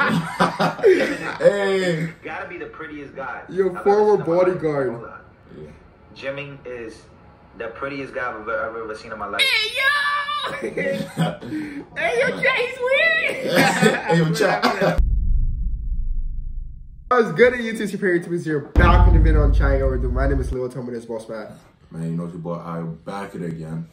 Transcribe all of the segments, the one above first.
hey. Gotta be the prettiest guy. Your I've former ever seen in my life. bodyguard. Hold on. Yeah. Jimin is the prettiest guy I've ever, ever, ever seen in my life. hey, yo, Hey yo, Jay's weird. hey, yo, chat. What's good at YouTube Superior YouTube is here back in the video on Chai Over My name is Lil Tominus Boss Man. Man, you know what, boy, I'm back it again.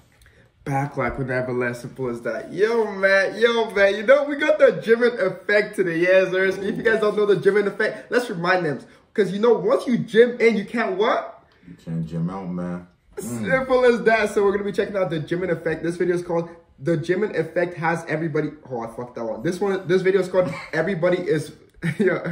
Back like whenever less simple as that. Yo, man, yo, man. You know, we got the Jimin effect today. Yes, sir. If you guys don't know the Jimin effect, let's remind them. Because, you know, once you gym in, you can't what? You can't gym out, man. Simple as that. So we're going to be checking out the Jimin effect. This video is called The Jimin Effect Has Everybody... Oh, I fucked that one. This one, this video is called Everybody is... yeah,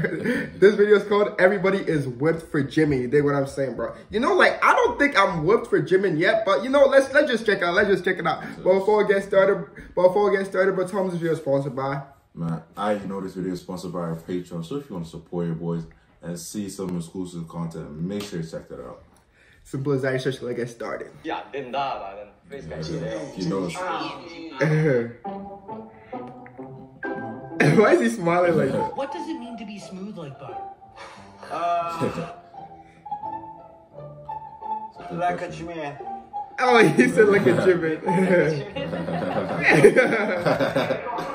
this video is called "Everybody Is Whipped for Jimin." You dig what I'm saying, bro? You know, like I don't think I'm whipped for Jimin yet, but you know, let's let's just check out. Let's just check it out. But before we get started, before we get started, but Tom's video is sponsored by. Man, I know this video is sponsored by our Patreon, so if you want to support your boys and see some exclusive content, make sure you check that out. Simple as that, just like get started. Yeah, then that, man. Yeah, you know. Why is he smiling like that? What does it mean to be smooth like butter? Uh, like a Jimmy. Oh, he said like a Jimin.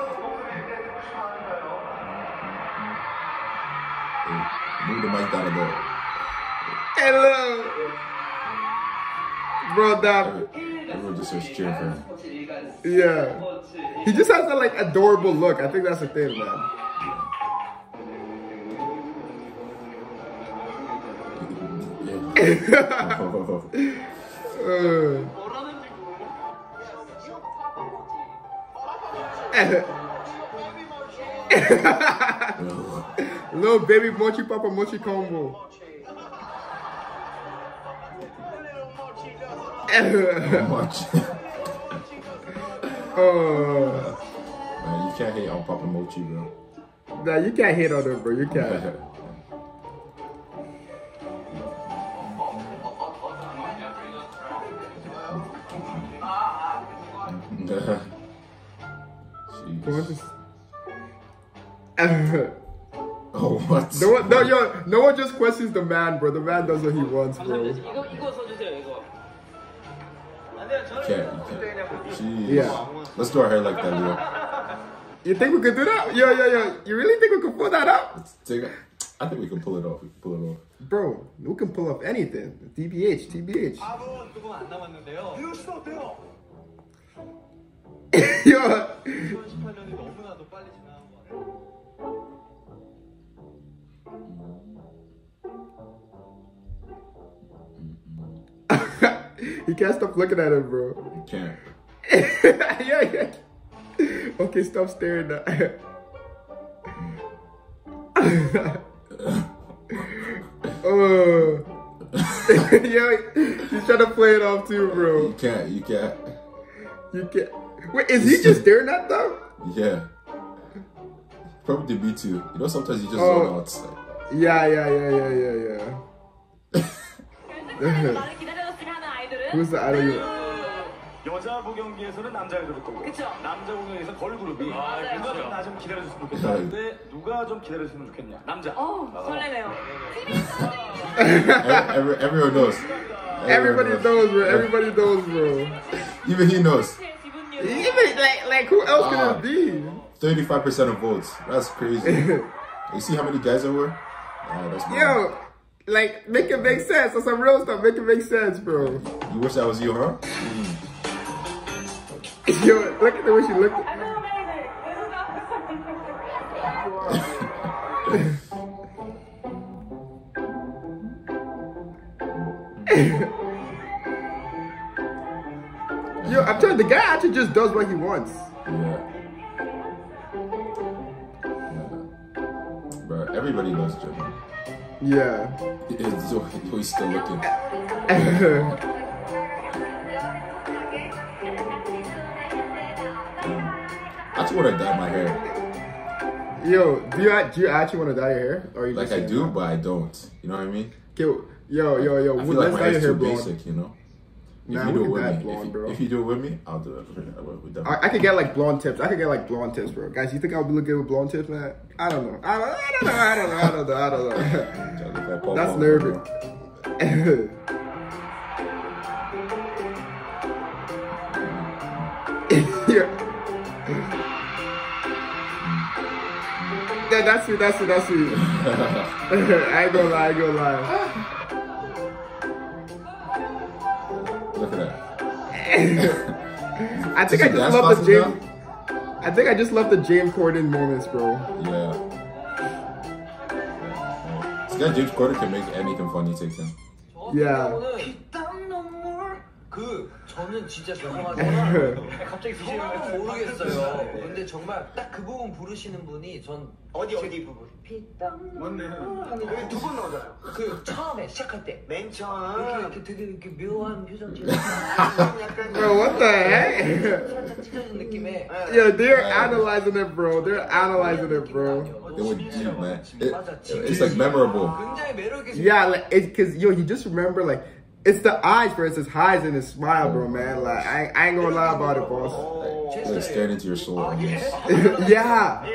Move the mic down a little. Hello. Bro, that... Everyone just starts cheering for him. Yeah. He just has that like adorable look. I think that's the thing, man. Little baby mochi papa mochi combo. Much. oh, Man, you can't hate on Papa Mochi, bro. nah, you can't hate on him, bro. You can't. What Jeez. Oh, what? no one, no, yo, no one just questions the man, bro. The man does what he wants, bro. Can't, you can't. Jeez. Yeah. Let's do our hair like that, Leo. You think we could do that? Yo, yo, yo. You really think we could pull that out? I think we can pull it off. We can pull it off. Bro, we can pull off anything. TBH, TBH. yo. He can't stop looking at him, bro. You can't. yeah, yeah. Okay, stop staring now. oh. yeah, he's trying to play it off too, bro. You can't. You can't. You can't. Wait, is he just staring at them? Yeah. Probably me too. You know, sometimes you just Oh. zone out. Yeah, yeah, yeah, yeah, yeah, yeah. 나를 기다려줬으면 하는 아이돌은 Who's the idol? you- 여자 보경기에서는 남자 아이돌 거고 그쵸. 남자 보경에서 걸그룹이 아, 누가 그쵸. 좀 나 좀 기다려줬으면 좋겠다 근데 누가 좀 기다려줬으면 좋겠냐 남자 어 설레네요. every, everyone knows. Everybody knows. knows, bro. Everybody knows, bro. Even he knows. 기분 Even like, like, who else could Ah. it be? 35% of votes. That's crazy. you see how many guys there were? Oh, that's mad. Yo, like, make it make sense. That's some real stuff. Make it make sense, bro. You wish that was you, huh? Yo, look at the way she looked. At Yo, I'm telling you, the guy actually just does what he wants. Yeah. yeah. Bro, everybody knows Jimin. Yeah. He's, he's still looking. I actually want to dye my hair. Yo, do you do you actually want to dye your hair, or you Like I do, but I don't. You know what I mean? Okay, yo, yo, yo. I Let's like my dye your hair's hair too blonde. basic, you know? Nah, if you do it with at me, blonde, if, bro. if you do it with me, I'll do it. I will, I, I could get like blonde tips. I could get like blonde tips, bro. Guys, you think I'll be looking good with blonde tips, man? I don't know. I don't, I don't know. I don't know. I don't know. I don't know. Try to look like That's nervous. yeah. Yeah, that's it, that's it, that's it. I ain't gonna lie, I ain't gonna lie. I think I just love the James. I think I just love the James Corden moments, bro. Yeah. This guy James Corden can make anything funny takes him. Yeah. 그 저는 진짜 죄송하지만 갑자기 정말 모르겠어요. 근데 정말 딱 그 부분 부르시는 분이 전 어디 어디 부분? 피땀 맞네. 여기 두 번 나오잖아요. 그 처음에 시작할 때 맨 이렇게, 처음 이렇게 되게 이렇게 묘한 표정 짓는 약간 Bro, what the heck? 살짝 찢어진 느낌의 Yo, they're analyzing it, bro. They're analyzing it, bro. It was deep, man. It, it's like memorable. 굉장히 매력 있어. Yeah, like it's cause yo, you just remember like it's the eyes versus highs and his smile, bro, man. Like I, I ain't gonna lie about it, boss. Like, like scared into your soul. Yes. yeah.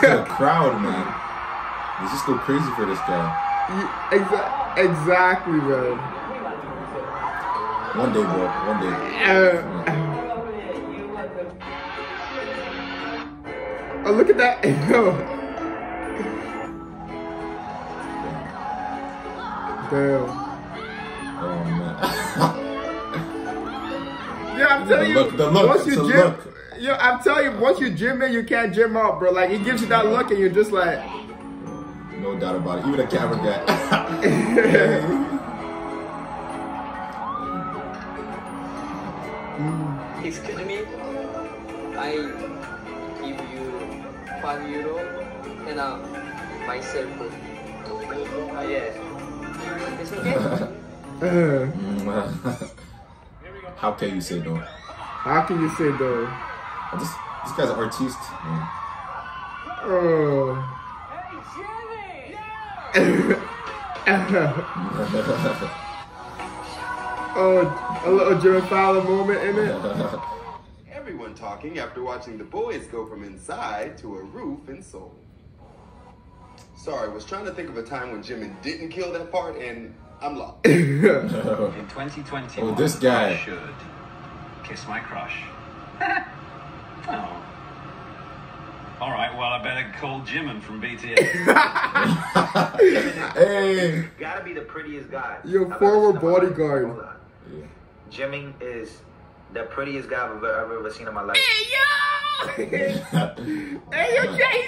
the crowd, man. They just go crazy for this guy. Exa- exactly, man. One day, bro. One day. Uh, oh, look at that. Damn. Oh man. Yeah, I'm telling The you. look, the look, once you a gym, look. yo, I'm telling you, once you gym in, you can't gym out, bro. Like it gives you that look, and you're just like, no doubt about it. Even a camera guy. Excuse me, I give you five euro and uh, myself. Ah yes, it's okay. uh, How can you say no? how can you say though? Oh, this, this guy's an artiste. Man. Oh. oh, a little Jimmy Fallon moment in it. Everyone talking after watching the boys go from inside to a roof in Seoul. Sorry, was trying to think of a time when Jimin didn't kill that part, and I'm lost. In 2020, Oh, this guy. I should kiss my crush. oh. All right, well, I better call Jimin from BTS. hey. Gotta be the prettiest guy. Your former seen in my life. bodyguard. Hold on. Jimin is the prettiest guy I've ever, ever seen in my life. hey yo, Jay's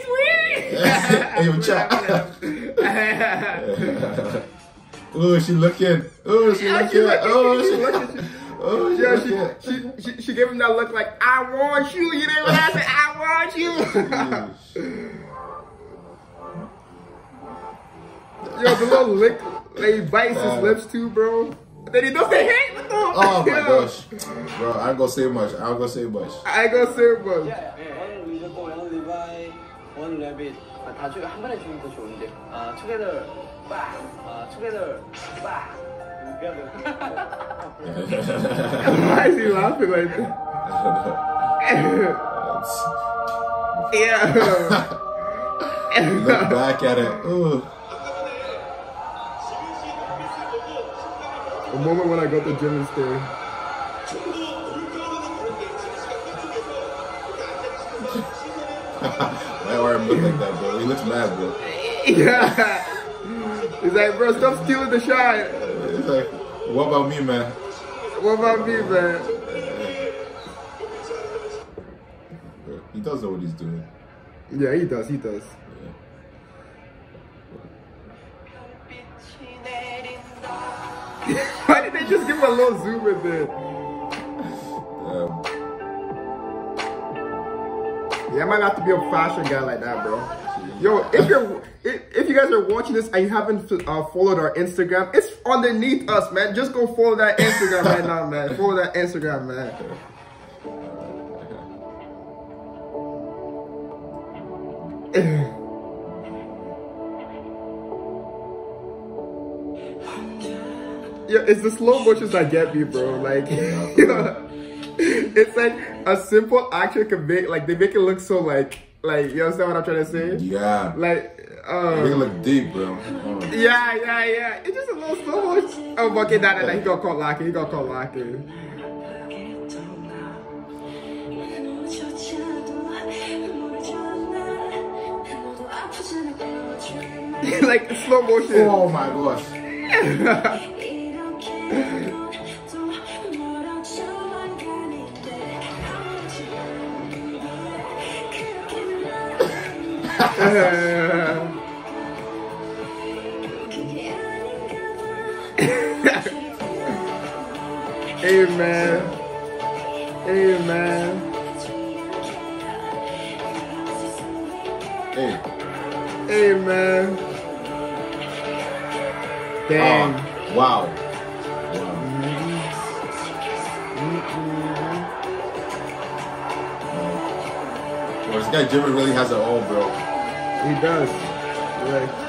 weird. hey, yo, chat. oh, she looking. Oh, she Yeah, looking. she looking. Oh, She looking. Oh, she Yeah, she, she, she, she gave him that look like, I want you. You know what I said? I want you. Yo, the little lick, like, he bites his Uh, lips too, bro. Then he does the hate. What the Oh my Yo, gosh, bro! I ain't gonna say much. I ain't gonna say much. I ain't gonna say it, bro. One 리조또, one 리바이, one rabbit. 아, 다 중에 한 마리 주면 더 좋은데. 아, together, 빠. 아, together, 빠. Why is he laughing like that? yeah. Look back at it. Ooh. A moment when I got the gym and stay. My arm look like that, bro. He looks mad, bro. Yeah. He's like, bro, stop stealing the shine. He's like, what about me, man? What about me, man? He does know what he's doing. Yeah, he does. He does. Why did they just give a little zoom in there? Um, Yeah, I might have to be a fashion guy like that, bro. Yo, if you're if, if you guys are watching this and you haven't uh, followed our Instagram, it's underneath us, man. Just go follow that Instagram right now, man. Follow that Instagram, man. yeah, it's the slow motions that get me, bro. Like, you know, it's like a simple action can make like they make it look so like like you understand what I'm trying to say? Yeah. Like, um, Make it look deep, bro. Oh. yeah, yeah, yeah. It's just a little slow motion. Oh, okay, nah, nah, nah. He got caught locking. He got caught locking. like slow motion. Oh my gosh. Amen. Amen. Hey. Amen. Dang. Oh, wow. Mm-hmm. Wow. Bro, this guy Jimin really has it all, bro. He does. Like,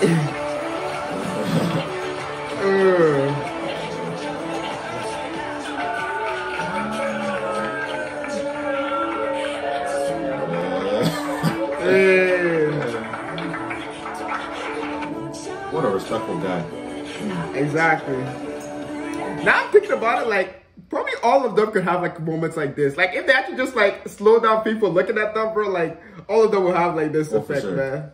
What a respectful guy. exactly. Now I'm thinking about it, like probably all of them could have like moments like this. Like if they actually just like slow down people looking at them, bro, like all of them will have like this Oh, effect, sure. man.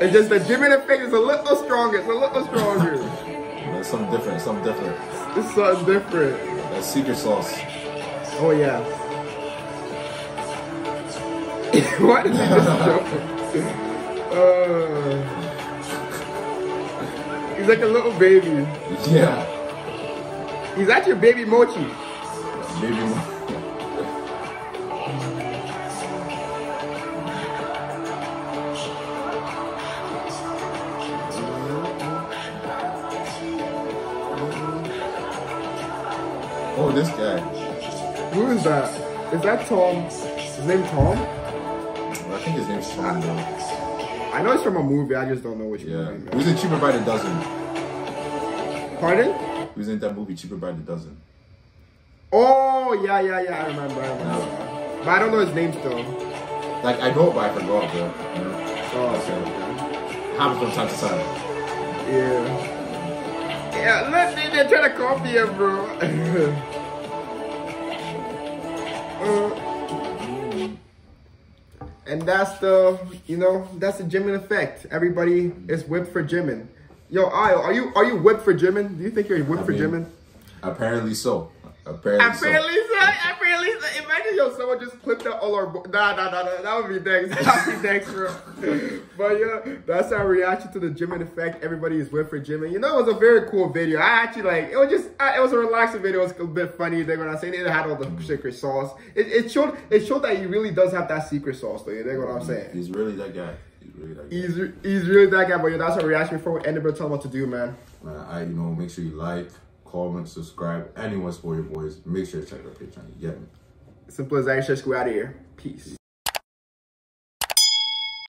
It's just the Jimin effect is a little stronger. It's a little stronger. That's something different. Something different. it's something different. That secret sauce. Oh yeah. what is he just? Uh, he's like a little baby. Yeah. He's actually baby mochi. Maybe. Oh, is that? Is that Tom? His name Tom? I think his name's Tom, bro. I know it's from a movie. I just don't know which Yeah. movie. Was in Cheaper by the Dozen. Pardon? Who's in that movie Cheaper by the Dozen. Oh yeah, yeah, yeah. I remember. I remember. But I don't know his name still. Like, I know it, but I forgot, bro. You know? Oh, okay, okay. Happens from time to time. Yeah. Yeah, look, they, they're trying to copy him, bro. and that's the, you know, that's the Jimin effect. Everybody is whipped for Jimin. Yo, Ayo, are you are you whipped for Jimin? Do you think you're whipped I for mean, Jimin? Apparently so. Apparently, Apparently, so. Apparently, so. Imagine yo, someone just clipped out all our. Bo- nah, nah, nah, nah. That would be next. That would be next, bro. but yeah, that's our reaction to the Jimin effect. Everybody is whipped for Jimin. You know, it was a very cool video. I actually like. It was just. It was a relaxing video. It was a bit funny. They when I saying it had all the secret sauce. It, it showed. It showed that he really does have that secret sauce. Though. You know what I'm saying? He's really that guy. He's really that guy. He's he's really that guy. But yeah, that's our reaction before we end it. Bro, tell him what to do, man. Uh, I, you know, make sure you like, comment, subscribe. Anyone support your boys. Make sure to check our Patreon. Get me? Simple as that. Just go out of here. Peace.